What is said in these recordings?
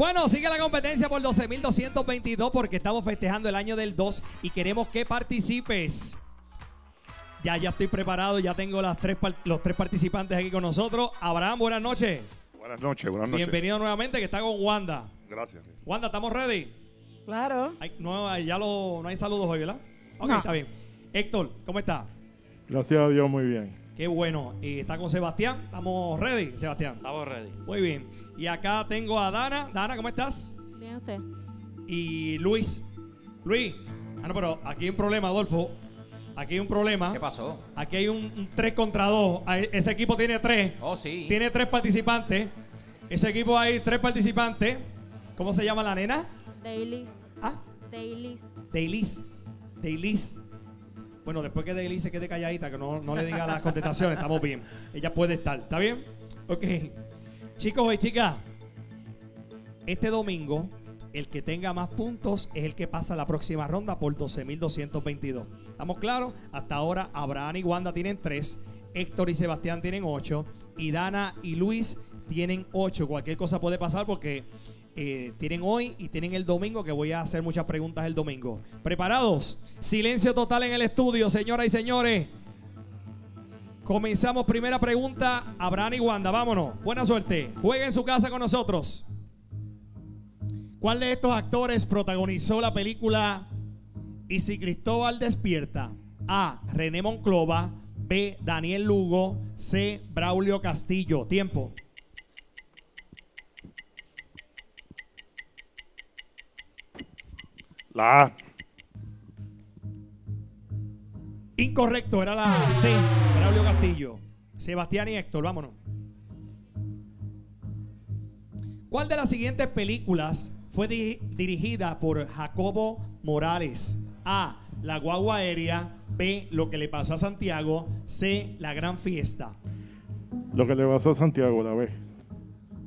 Bueno, sigue la competencia por 12.222 porque estamos festejando el año del 2 y queremos que participes. Ya, ya estoy preparado, ya tengo las tres, par- los tres participantes aquí con nosotros. Abraham, buenas noches. Buenas noches, buenas noches. Bienvenido nuevamente, que está con Wanda. Gracias. Wanda, ¿estamos ready? Claro. Hay- no, hay- ya lo, no hay saludos hoy, ¿verdad? Ok, No. está bien. Héctor, ¿cómo está? Gracias a Dios, muy bien. Qué bueno. Y está con Sebastián. ¿Estamos ready, Sebastián? Estamos ready. Muy bien. Y acá tengo a Dana. Dana, ¿cómo estás? Bien usted. Y Luis. Luis. Ah, no, pero aquí hay un problema, Adolfo. Aquí hay un problema. ¿Qué pasó? Aquí hay un 3 contra 2. Ese equipo tiene 3. Oh, sí. Tiene 3 participantes. Ese equipo hay 3 participantes. ¿Cómo se llama la nena? Dailies. Ah, Dailies. Deilis. Deilis. Bueno, después que Deilis se quede calladita, que no, le diga las contestaciones, estamos bien. Ella puede estar, ¿está bien? Ok. Chicos y chicas, este domingo, el que tenga más puntos es el que pasa la próxima ronda por 12.222. ¿Estamos claros? Hasta ahora, Abraham y Wanda tienen 3, Héctor y Sebastián tienen 8, y Dana y Luis tienen 8. Cualquier cosa puede pasar porque eh, tienen hoy y tienen el domingo, que voy a hacer muchas preguntas el domingo. ¿Preparados? Silencio total en el estudio, señoras y señores. Comenzamos primera pregunta, Abraham y Wanda, vámonos. Buena suerte. Juega en su casa con nosotros. ¿Cuál de estos actores protagonizó la película Y si Cristóbal despierta? A. René Monclova. B. Daniel Lugo. C. Braulio Castillo. Tiempo. La A. Incorrecto, era la C. Braulio Castillo. Sebastián y Héctor, vámonos. ¿Cuál de las siguientes películas fue di- dirigida por Jacobo Morales? A. La guagua aérea. B. Lo que le pasó a Santiago. C. La gran fiesta. Lo que le pasó a Santiago, la ve.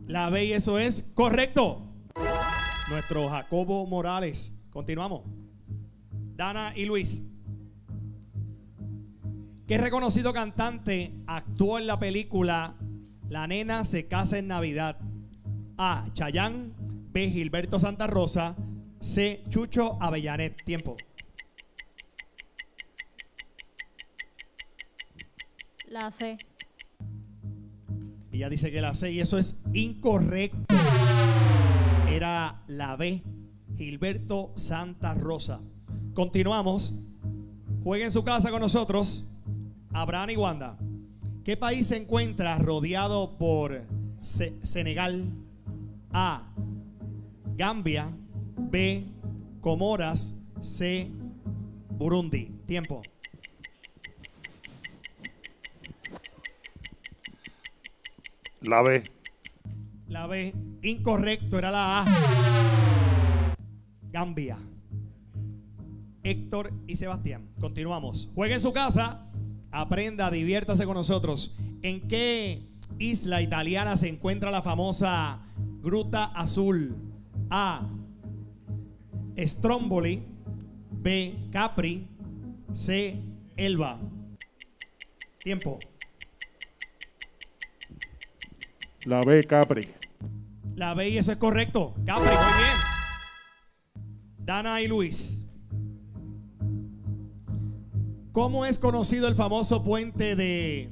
La B y eso es correcto. Nuestro Jacobo Morales. Continuamos. Dana y Luis. ¿Qué reconocido cantante actuó en la película La nena se casa en Navidad? A. Chayán. B. Gilberto Santa Rosa. C. Chucho Avellanet. Tiempo. La C. Ella dice que la C y eso es incorrecto. Era la B. Gilberto Santa Rosa. Continuamos. Juega en su casa con nosotros. Abraham y Wanda. ¿Qué país se encuentra rodeado por Se- Senegal? A. Gambia. B. Comoras. C. Burundi. Tiempo. La B. La B, incorrecto, era la A. Gambia. Héctor y Sebastián. Continuamos. Juegue en su casa, aprenda, diviértase con nosotros. ¿En qué isla italiana se encuentra la famosa Gruta Azul? A. Stromboli. B. Capri. C. Elba. Tiempo. La B, Capri. La B y eso es correcto. Capri, muy bien. Dana y Luis. ¿Cómo es conocido el famoso puente de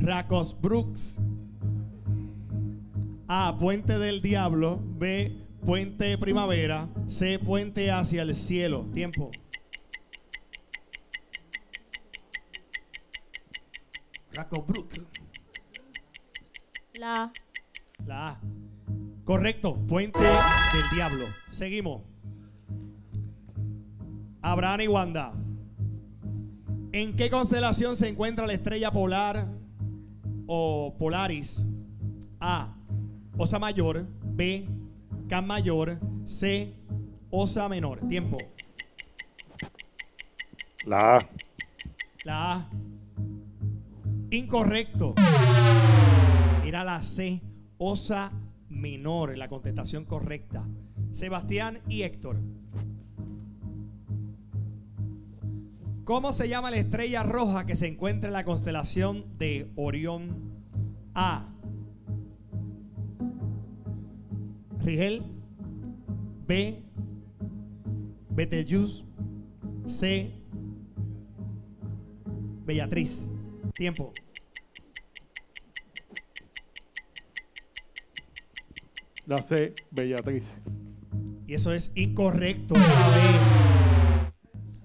Racos Brooks? A. Puente del Diablo. B. Puente Primavera. C. Puente hacia el cielo. Tiempo. Racos Brooks. La A. La A. Correcto, Puente del Diablo. Seguimos. Abraham y Wanda. ¿En qué constelación se encuentra la estrella polar o Polaris? A. Osa Mayor. B. Can Mayor. C. Osa Menor. Tiempo. La A. La A. Incorrecto. Era la C. Osa menor. La contestación correcta. Sebastián y Héctor. ¿Cómo se llama la estrella roja que se encuentra en la constelación de Orión? A. Rigel. B. Betelgeuse. C. Beatriz. Tiempo. La C, Bellatriz. Y eso es incorrecto.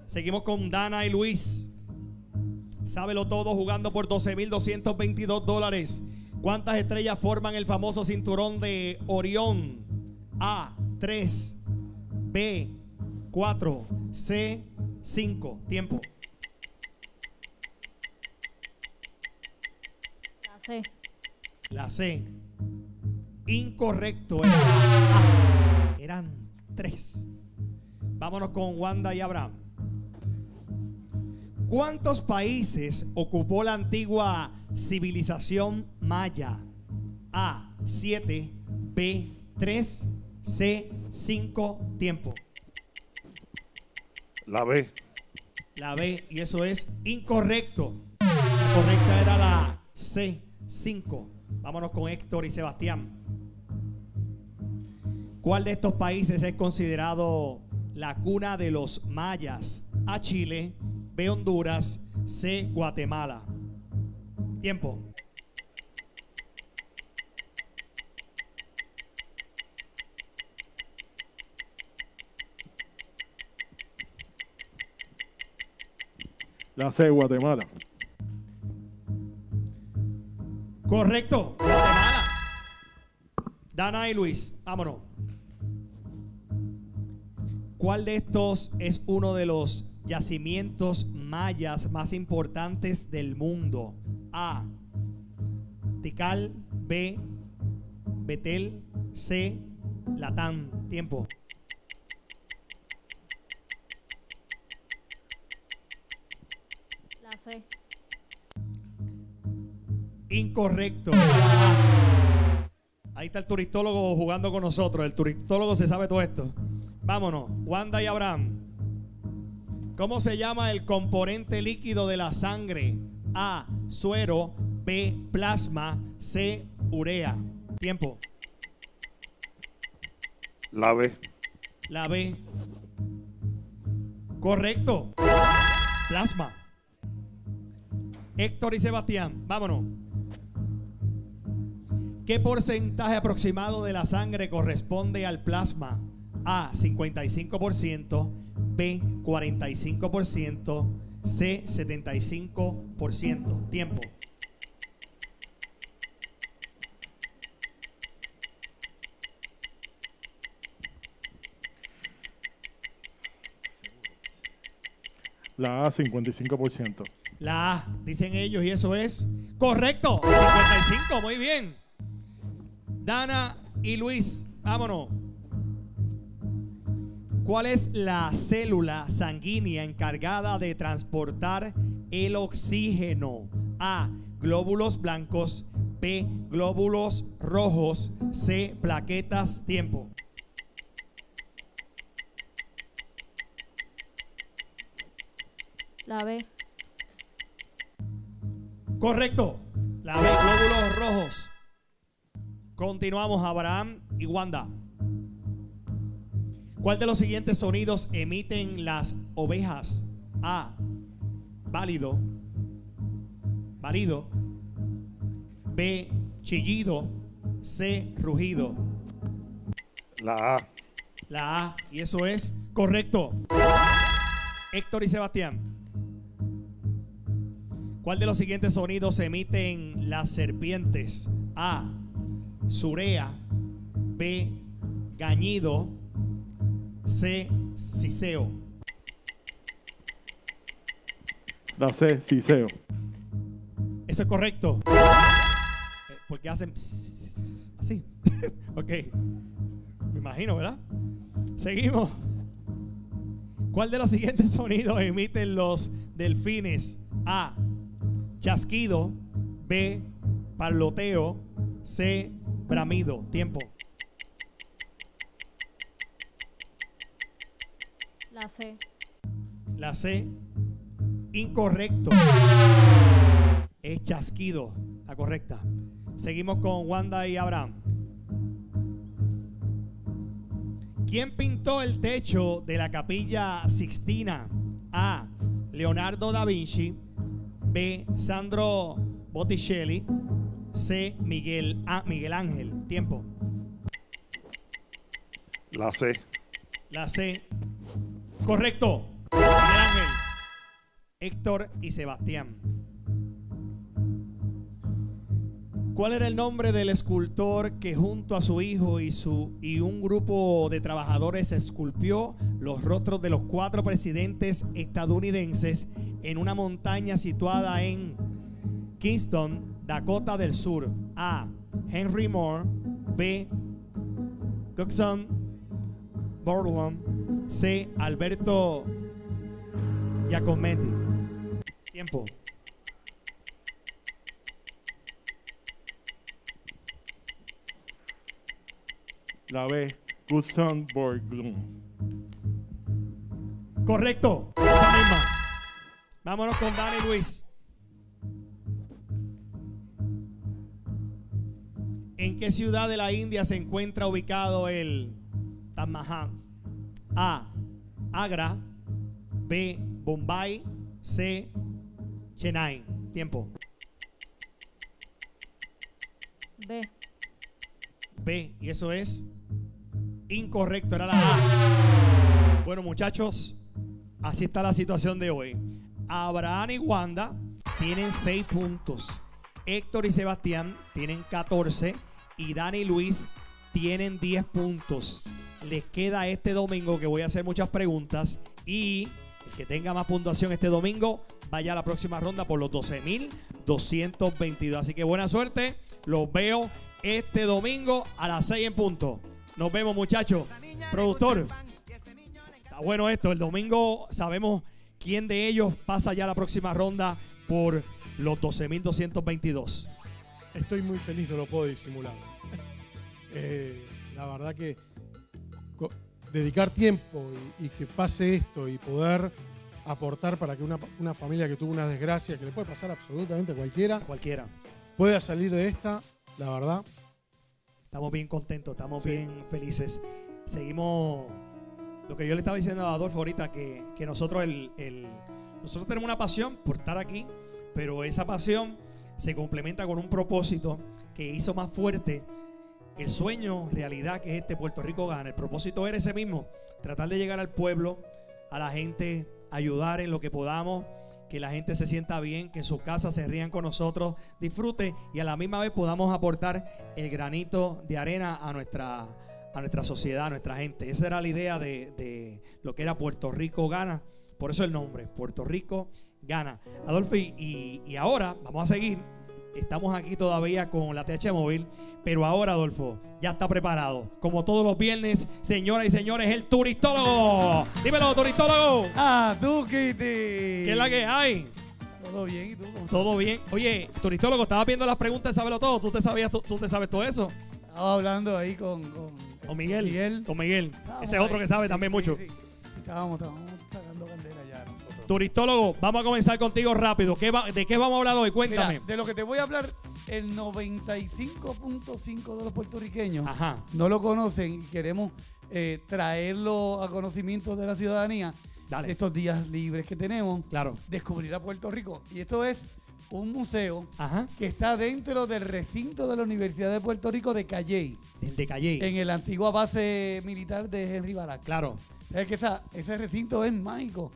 Seguimos con Dana y Luis. Sábelo todo jugando por 12.222 dólares. ¿Cuántas estrellas forman el famoso cinturón de Orión? A, 3. B, 4. C, 5. Tiempo. La C. La C. Incorrecto. Era la A. Eran tres. Vámonos con Wanda y Abraham. ¿Cuántos países ocupó la antigua civilización maya? A. 7. B. 3. C. 5. Tiempo. La B. La B. Y eso es incorrecto. La correcta era la C. 5. Vámonos con Héctor y Sebastián. ¿Cuál de estos países es considerado la cuna de los mayas? A Chile, B Honduras, C Guatemala. Tiempo. La C, Guatemala. Correcto. Guatemala. Dana y Luis, vámonos. ¿Cuál de estos es uno de los yacimientos mayas más importantes del mundo? A. Tikal. B. Betel. C. Latán. Tiempo. La C. Incorrecto. Ahí está el turistólogo jugando con nosotros. El turistólogo se sabe todo esto. Vámonos. Wanda y Abraham. ¿Cómo se llama el componente líquido de la sangre? A. Suero. B. Plasma. C. Urea. Tiempo. La B. La B. Correcto. Plasma. Héctor y Sebastián, vámonos. ¿Qué porcentaje aproximado de la sangre corresponde al plasma? A, 55%, B, 45%, C, 75%. Tiempo. La A, 55%. La A, dicen ellos, y eso es correcto. 55, muy bien. Dana y Luis, vámonos. ¿Cuál es la célula sanguínea encargada de transportar el oxígeno? A. Glóbulos blancos. B. Glóbulos rojos. C. Plaquetas. Tiempo. La B. Correcto. La B. Glóbulos rojos. Continuamos, Abraham y Wanda. ¿Cuál de los siguientes sonidos emiten las ovejas? A. Válido. Válido. B. Chillido. C. Rugido. La A. La A. Y eso es correcto. Héctor y Sebastián. ¿Cuál de los siguientes sonidos emiten las serpientes? A. Surea. B. Gañido. C. Siseo. La C, Ciseo. Eso es correcto. Eh, Porque hacen así. ok. Me imagino, ¿verdad? Seguimos. ¿Cuál de los siguientes sonidos emiten los delfines? A. Chasquido. B. Parloteo. C. Bramido. Tiempo. C. La C. Incorrecto. Es chasquido. La correcta. Seguimos con Wanda y Abraham. ¿Quién pintó el techo de la capilla Sixtina? A. Leonardo da Vinci. B. Sandro Botticelli. C. Miguel, A. Miguel Ángel. Tiempo. La C. La C. Correcto. Ángel. Héctor y Sebastián. ¿Cuál era el nombre del escultor que junto a su hijo y, su, y un grupo de trabajadores esculpió los rostros de los cuatro presidentes estadounidenses en una montaña situada en Kingston, Dakota del Sur? A. Henry Moore. B. Coxon Borland. C. Alberto Giacometti. Tiempo. La B. Gustav Borglund. Correcto. Esa misma. Vámonos con Dani Luis. ¿En qué ciudad de la India se encuentra ubicado el Taj Mahal? A. Agra. B. Bombay. C. Chennai. Tiempo. B. B. Y eso es incorrecto. Era la A. Bueno, muchachos, así está la situación de hoy. Abraham y Wanda tienen 6 puntos. Héctor y Sebastián tienen 14. Y Dani y Luis tienen 10 puntos. Les queda este domingo que voy a hacer muchas preguntas. Y el que tenga más puntuación este domingo vaya a la próxima ronda por los 12.222. Así que buena suerte. Los veo este domingo a las 6 en punto. Nos vemos, muchachos. Productor. Está bueno esto. El domingo sabemos quién de ellos pasa ya a la próxima ronda por los 12.222. Estoy muy feliz, no lo puedo disimular. Eh, la verdad que dedicar tiempo y, y que pase esto y poder aportar para que una, una familia que tuvo una desgracia, que le puede pasar absolutamente a cualquiera, Cualquiera. pueda salir de esta, la verdad. Estamos bien contentos, estamos Sí. bien felices. Seguimos lo que yo le estaba diciendo a Adolfo ahorita, que, que nosotros, el, el- nosotros tenemos una pasión por estar aquí, pero esa pasión se complementa con un propósito que hizo más fuerte el sueño, realidad que es este Puerto Rico gana. El propósito era ese mismo, tratar de llegar al pueblo, a la gente, ayudar en lo que podamos, que la gente se sienta bien, que en sus casas se rían con nosotros, disfrute y a la misma vez podamos aportar el granito de arena a nuestra, a nuestra sociedad, a nuestra gente. Esa era la idea de, de lo que era Puerto Rico gana. Por eso el nombre, Puerto Rico gana. Adolfo, y, y- y ahora vamos a seguir. Estamos aquí todavía con la TH móvil, pero ahora Adolfo ya está preparado. Como todos los viernes, señoras y señores, el turistólogo. Dímelo, turistólogo. Ah, tú, Kitty. ¿Qué es la que hay? Todo bien, ¿y tú? Todo bien. Oye, turistólogo, estabas viendo las preguntas, sábelo todo. ¿Tú te sabías, tú, tú te sabes todo eso? Estaba hablando ahí con, con, Con Miguel. Miguel. Con Miguel. Estábamos Ese es otro ahí. que sabe Sí, también sí, mucho. sí. Estábamos, estábamos Turistólogo, vamos a comenzar contigo rápido. ¿Qué va- ¿De qué vamos a hablar hoy? Cuéntame. Mira, de lo que te voy a hablar, el 95.5 de los puertorriqueños Ajá. no lo conocen y queremos eh, traerlo a conocimiento de la ciudadanía Dale. de estos días libres que tenemos, Claro. descubrir a Puerto Rico. Y esto es un museo Ajá. que está dentro del recinto de la Universidad de Puerto Rico de Calley, de Calle. en la antigua base militar de Henry Barak. Claro. ¿Sabes que esa- ese recinto es mágico?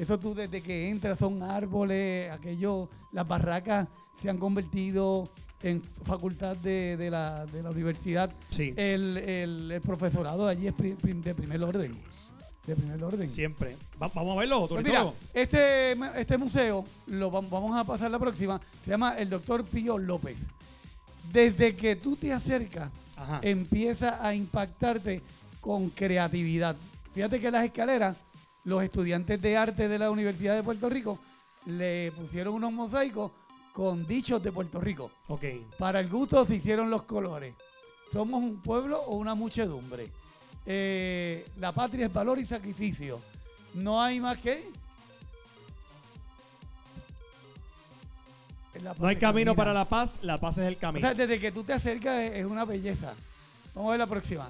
Eso tú desde que entras son árboles, aquello, las barracas se han convertido en facultad de, de la, de la universidad. Sí. El, el- el profesorado allí es pri- de primer orden. De primer orden. Siempre. Va- vamos a verlo, Pues mira, este, este museo, lo vam- vamos a pasar la próxima, se llama el doctor Pío López. Desde que tú te acercas, Ajá. empieza a impactarte con creatividad. Fíjate que las escaleras, los estudiantes de arte de la Universidad de Puerto Rico le pusieron unos mosaicos con dichos de Puerto Rico. Ok. Para el gusto se hicieron los colores. ¿Somos un pueblo o una muchedumbre? Eh, la patria es valor y sacrificio. No hay más que... No hay camino camina. para la paz, la paz es el O camino. sea, desde que tú te acercas es una belleza. Vamos a ver la próxima.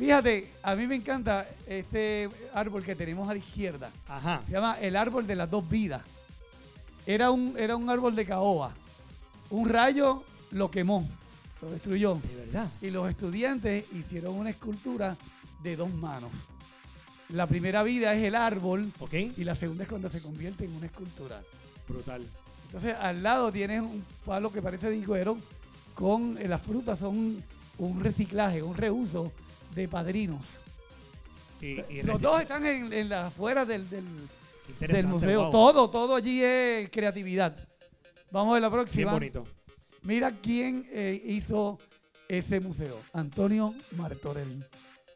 Fíjate, a mí me encanta este árbol que tenemos a la izquierda. Ajá. Se llama el árbol de las dos vidas. Era un, era un árbol de caoba. Un rayo lo quemó, lo destruyó. De verdad. Y los estudiantes hicieron una escultura de dos manos. La primera vida es el árbol ¿Ok? y la segunda es cuando se convierte en una escultura. Brutal. Entonces al lado tienes un palo que parece de higuero con eh, las frutas son un reciclaje, un reuso de padrinos. Y, y Los dos están en, en las afueras del, del, Qué museo. wow. Todo, todo allí es creatividad. Vamos a ver la próxima. bonito. Mira quién eh, hizo ese museo. Antonio Martorell.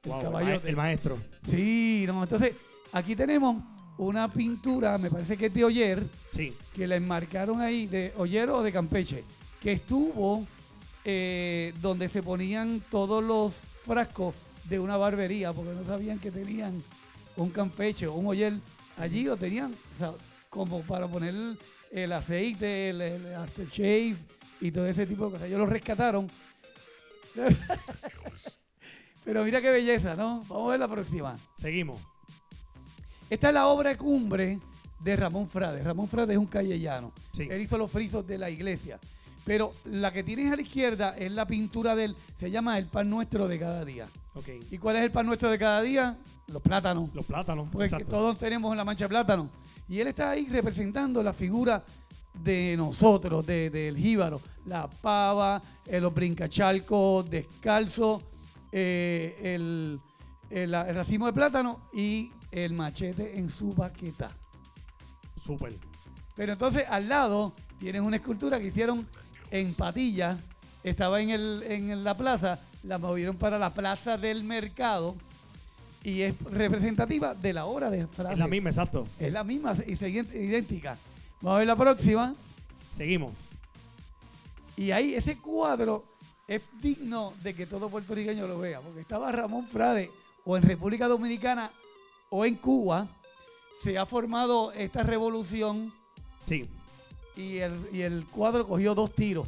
El Wow, el, caballo ma- de- el maestro. Sí, no, entonces aquí tenemos una pintura, me parece que es de Oyer, Sí. que la enmarcaron ahí, de Oyer o de Campeche, que estuvo eh, donde se ponían todos los frascos de una barbería, porque no sabían que tenían un Campeche o un Oyer allí, lo tenían o sea, como para poner el, el aceite, el, el aftershave y todo ese tipo de cosas. Ellos lo rescataron. Pero mira qué belleza, ¿no? Vamos a ver la próxima. Seguimos. Esta es la obra cumbre de Ramón Frade. Ramón Frade es un callellano. Sí. Él hizo los frisos de la iglesia. Pero la que tienes a la izquierda es la pintura de él. Se llama El pan nuestro de cada día. Ok. ¿Y cuál es el pan nuestro de cada día? Los plátanos. Los plátanos. Porque Exacto. todos tenemos en la mancha de plátano. Y él está ahí representando la figura de nosotros, de- del jíbaro. La pava, eh, los brincachalcos, descalzo, eh, el, el- el racimo de plátano y el machete en su baqueta. Súper. Pero entonces al lado tienes una escultura que hicieron en Patilla, estaba en, el, en la plaza, la movieron para la plaza del mercado y es representativa de la obra de Frade. Es la misma, exacto. Es la misma idéntica. Vamos a ver la próxima. Seguimos. Y ahí ese cuadro es digno de que todo puertorriqueño lo vea, porque estaba Ramón Frade o en República Dominicana o en Cuba, se ha formado esta revolución Sí. Y el, y el cuadro cogió dos tiros.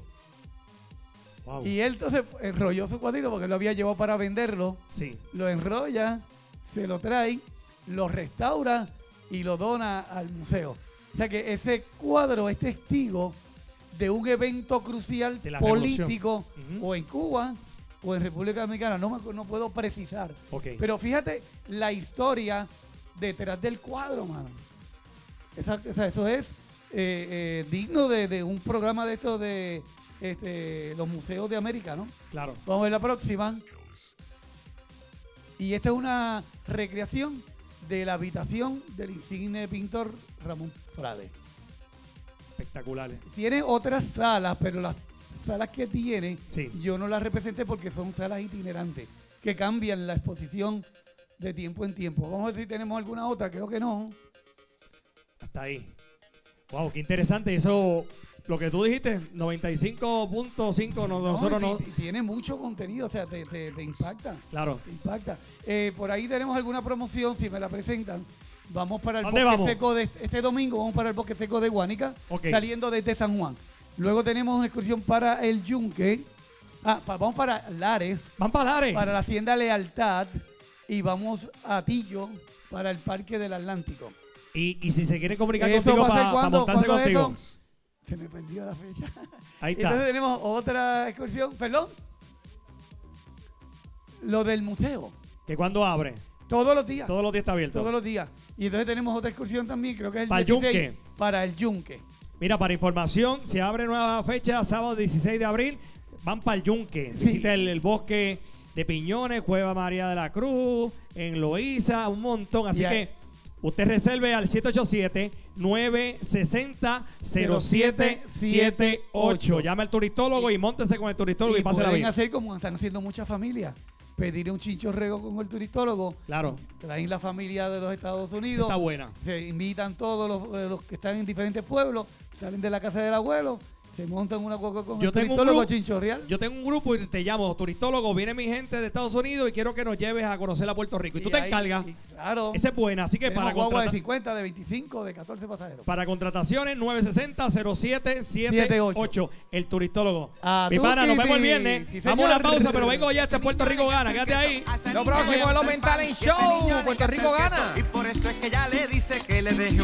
Wow. Y él entonces enrolló su cuadrito porque lo había llevado para venderlo, Sí. lo enrolla, se lo trae, lo restaura y lo dona al museo. O sea que ese cuadro es testigo de un evento crucial político o en Cuba o en República Dominicana, no, me- no puedo precisar. Ok. Pero fíjate la historia detrás del cuadro, mano. Esa- eso es eh, eh, digno de, de un programa de estos de este, los museos de América, ¿no? Claro. Vamos a ver la próxima. Y esta es una recreación de la habitación del insigne pintor Ramón Frade. Espectaculares. Tiene otras salas, pero las salas que tiene Sí. yo no las representé porque son salas itinerantes que cambian la exposición de tiempo en tiempo. Vamos a ver si tenemos alguna otra, creo que no. Hasta ahí. Wow, qué interesante. Eso, lo que tú dijiste, 95.5, no, nosotros no. tiene mucho contenido, o sea, te, te- te impacta. Claro. Te impacta. Eh, por ahí tenemos alguna promoción, si me la presentan. Vamos para el ¿Dónde bosque vamos? seco de este, este domingo, vamos para el bosque seco de Guánica, Ok. saliendo desde San Juan. Luego tenemos una excursión para el Yunque. Ah, pa- vamos para Lares, Van para Lares. para la Hacienda Lealtad y vamos a Tillo para el Parque del Atlántico. Y, y si se quiere comunicar ¿Eso contigo para cuándo? montarse ¿Cuándo contigo. eso? Se me perdió la fecha. Ahí Entonces está. tenemos otra excursión, perdón. Lo del museo. Que cuando abre, Todos los días. todos los días está abierto. Todos los días. Y entonces tenemos otra excursión también, creo que es el Para el 16, Yunque. Para el Yunque. Mira, para información, se abre nueva fecha, sábado 16 de abril. Van para el Yunque. Sí. Visita el, el bosque de Piñones, Cueva María de la Cruz, en Loíza, un montón. Así que usted reserve al 787-960-0778. Llame al turistólogo y móntese con el turistólogo y, Y pase la vida. hacer como están haciendo muchas familias. Pedir un chinchorrego con el turistólogo. Claro, Traen la familia de los Estados esa Unidos. está buena. Se invitan todos los, eh, los que están en diferentes pueblos. Salen de la casa del abuelo. Se montan una guagua con Yo el tengo un turistólogo grupo- chinchorreal. Yo tengo un grupo y te llamo turistólogo. Viene mi gente de Estados Unidos y quiero que nos lleves a conocer a Puerto Rico. Y tú te ahí- encargas. y claro. Esa es buena. Así que para, guagua de contrata- 50, de 25, de 14 pasajeros. para contrataciones 960-0778. El turistólogo. Ah, mi pana, nos vemos el viernes. Sí, Vamos a una señor. pausa, pero vengo ya. Este Puerto Rico gana. Quédate ahí. Lo próximo es los Mental en Show. Puerto Rico gana. Y por eso es que ella le dice que le deje un